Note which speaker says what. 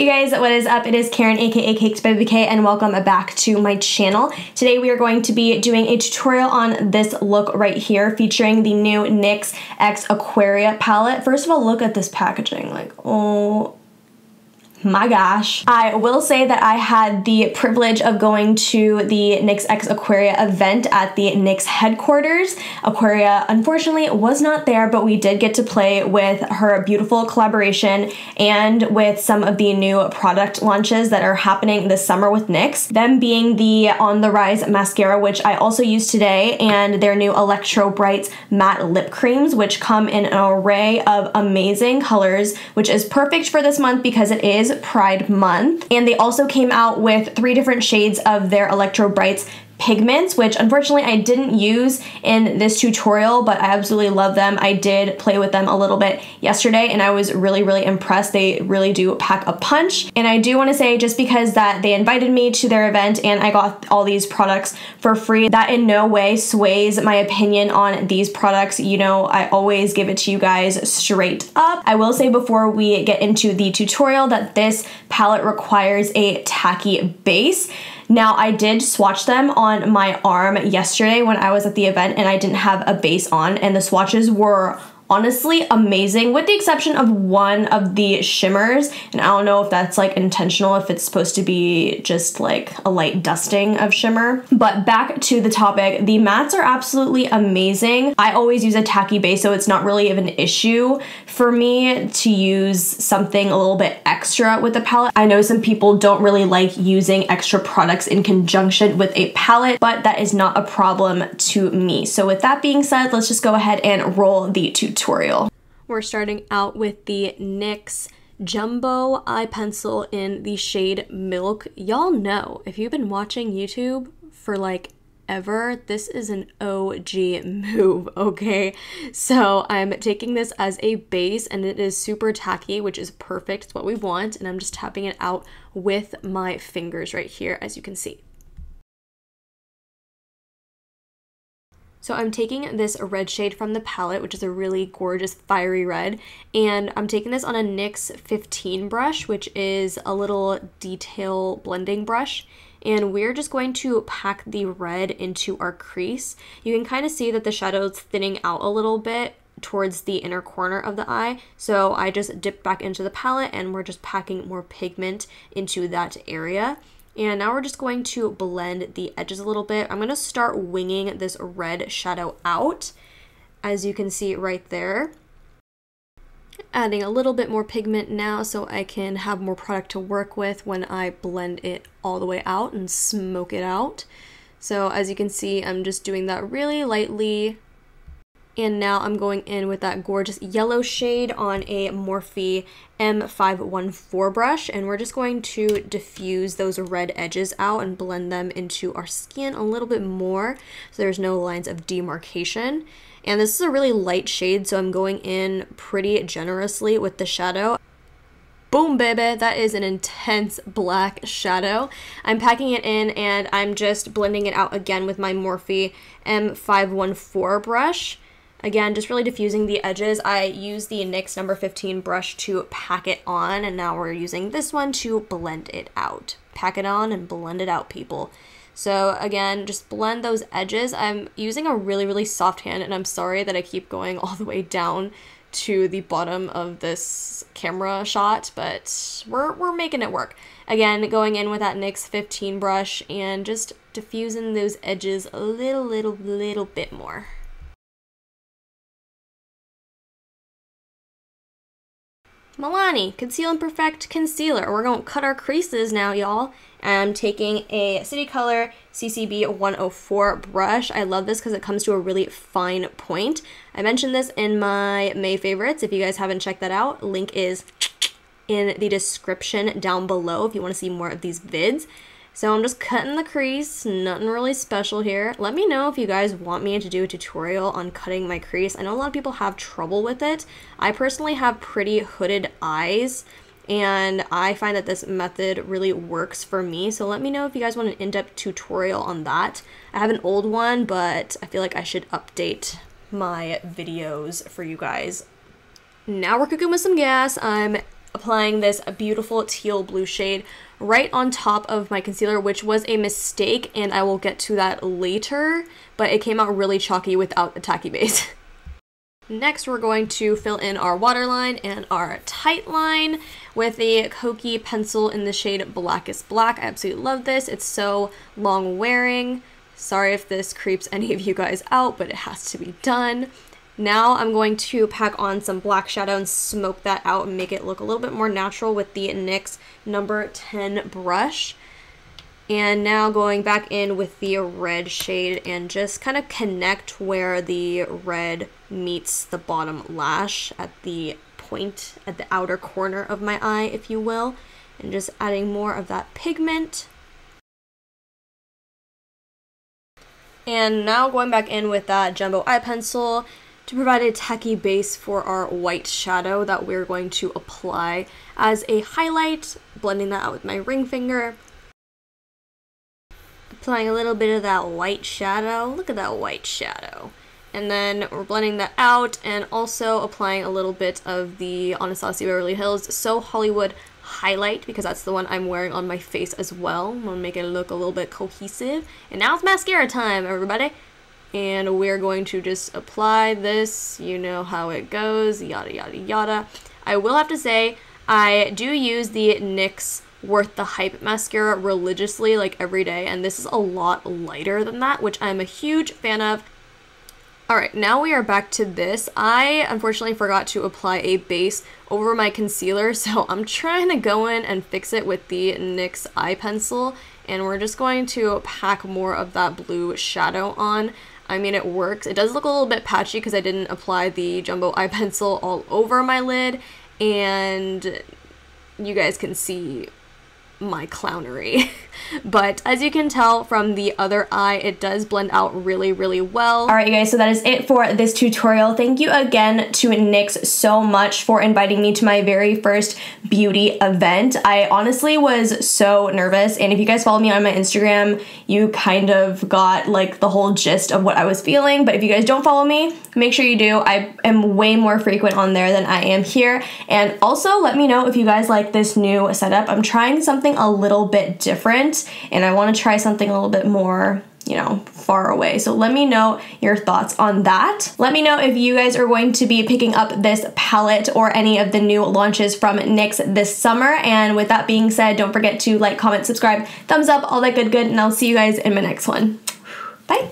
Speaker 1: Hey guys, what is up? It is Karen aka Caked by Baby K and welcome back to my channel. Today we are going to be doing a tutorial on this look right here featuring the new NYX X Aquaria palette. First of all, look at this packaging. Like, oh my gosh. I will say that I had the privilege of going to the NYX X Aquaria event at the NYX headquarters. Aquaria unfortunately was not there, but we did get to play with her beautiful collaboration and with some of the new product launches that are happening this summer with NYX. Them being the On The Rise mascara, which I also used today, and their new Electro Brights matte lip creams, which come in an array of amazing colors, which is perfect for this month because it is Pride Month. And they also came out with three different shades of their Electro Brights pigments, which unfortunately I didn't use in this tutorial, but I absolutely love them. I did play with them a little bit yesterday and I was really, really impressed. They really do pack a punch. And I do want to say just because that they invited me to their event and I got all these products for free, that in no way sways my opinion on these products. You know, I always give it to you guys straight up. I will say before we get into the tutorial that this palette requires a tacky base. Now, I did swatch them on my arm yesterday when I was at the event and I didn't have a base on, and the swatches were honestly amazing with the exception of one of the shimmers. And I don't know if that's like intentional if it's supposed to be just like a light dusting of shimmer. But back to the topic the mattes are absolutely amazing. I always use a tacky base so it's not really of an issue for me to use something a little bit extra with the palette. I know some people don't really like using extra products in conjunction with a palette but that is not a problem to me. So with that being said let's just go ahead and roll the tutorial tutorial. We're starting out with the NYX Jumbo Eye Pencil in the shade Milk. Y'all know, if you've been watching YouTube for like ever, this is an OG move, okay? So I'm taking this as a base and it is super tacky, which is perfect. It's what we want. And I'm just tapping it out with my fingers right here, as you can see. So I'm taking this red shade from the palette, which is a really gorgeous fiery red, and I'm taking this on a NYX 15 brush, which is a little detail blending brush, and we're just going to pack the red into our crease. You can kind of see that the shadow's thinning out a little bit towards the inner corner of the eye, so I just dipped back into the palette and we're just packing more pigment into that area. And now we're just going to blend the edges a little bit. I'm going to start winging this red shadow out, as you can see right there. Adding a little bit more pigment now so I can have more product to work with when I blend it all the way out and smoke it out. So as you can see, I'm just doing that really lightly and now I'm going in with that gorgeous yellow shade on a Morphe M514 brush. And we're just going to diffuse those red edges out and blend them into our skin a little bit more so there's no lines of demarcation. And this is a really light shade, so I'm going in pretty generously with the shadow. Boom, baby, that is an intense black shadow. I'm packing it in and I'm just blending it out again with my Morphe M514 brush. Again, just really diffusing the edges. I use the NYX number 15 brush to pack it on, and now we're using this one to blend it out. Pack it on and blend it out, people. So again, just blend those edges. I'm using a really, really soft hand, and I'm sorry that I keep going all the way down to the bottom of this camera shot, but we're, we're making it work. Again, going in with that NYX 15 brush and just diffusing those edges a little, little, little bit more. Milani Conceal and Perfect Concealer. We're going to cut our creases now, y'all. I'm taking a City Color CCB 104 brush. I love this because it comes to a really fine point. I mentioned this in my May favorites. If you guys haven't checked that out, link is in the description down below if you want to see more of these vids. So I'm just cutting the crease, nothing really special here. Let me know if you guys want me to do a tutorial on cutting my crease. I know a lot of people have trouble with it. I personally have pretty hooded eyes and I find that this method really works for me. So let me know if you guys want an in-depth tutorial on that. I have an old one, but I feel like I should update my videos for you guys. Now we're cooking with some gas. I'm applying this beautiful teal blue shade right on top of my concealer, which was a mistake, and I will get to that later, but it came out really chalky without a tacky base. Next, we're going to fill in our waterline and our tight line with a Kokie pencil in the shade Blackest Black. I absolutely love this. It's so long wearing. Sorry if this creeps any of you guys out, but it has to be done. Now I'm going to pack on some black shadow and smoke that out and make it look a little bit more natural with the NYX number 10 brush. And now going back in with the red shade and just kind of connect where the red meets the bottom lash at the point, at the outer corner of my eye, if you will. And just adding more of that pigment. And now going back in with that jumbo eye pencil to provide a tacky base for our white shadow that we're going to apply as a highlight, blending that out with my ring finger. Applying a little bit of that white shadow. Look at that white shadow. And then we're blending that out and also applying a little bit of the Anastasia Beverly Hills So Hollywood highlight because that's the one I'm wearing on my face as well. I'm to make it look a little bit cohesive. And now it's mascara time, everybody and we're going to just apply this you know how it goes yada yada yada I will have to say I do use the NYX Worth the Hype mascara religiously like every day and this is a lot lighter than that which I'm a huge fan of Alright, now we are back to this. I unfortunately forgot to apply a base over my concealer, so I'm trying to go in and fix it with the NYX eye pencil, and we're just going to pack more of that blue shadow on. I mean, it works. It does look a little bit patchy because I didn't apply the jumbo eye pencil all over my lid, and you guys can see my clownery. but as you can tell from the other eye, it does blend out really, really well. All right, you guys, so that is it for this tutorial. Thank you again to NYX so much for inviting me to my very first beauty event. I honestly was so nervous, and if you guys follow me on my Instagram, you kind of got like the whole gist of what I was feeling, but if you guys don't follow me, make sure you do. I am way more frequent on there than I am here, and also let me know if you guys like this new setup. I'm trying something something a little bit different and I want to try something a little bit more you know, far away. So let me know your thoughts on that. Let me know if you guys are going to be picking up this palette or any of the new launches from NYX this summer. And with that being said, don't forget to like, comment, subscribe, thumbs up, all that good good, and I'll see you guys in my next one. Bye.